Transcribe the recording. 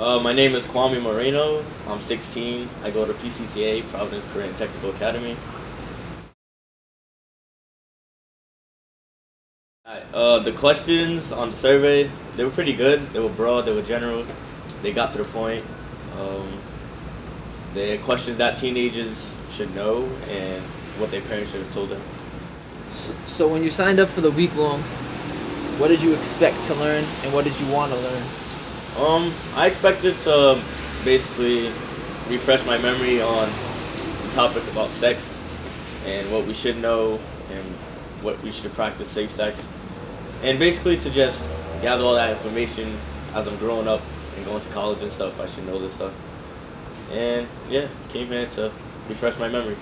Uh, my name is Kwame Moreno. I'm 16. I go to PCTA, Providence Career Technical Academy. Uh, the questions on the survey, they were pretty good. They were broad, they were general. They got to the point. Um, they had questions that teenagers should know and what their parents should have told them. So, so when you signed up for the week long, what did you expect to learn and what did you want to learn? Um, I expected to basically refresh my memory on the topic about sex and what we should know and what we should practice safe sex. And basically to just gather all that information as I'm growing up and going to college and stuff, I should know this stuff. And yeah, came here to refresh my memory.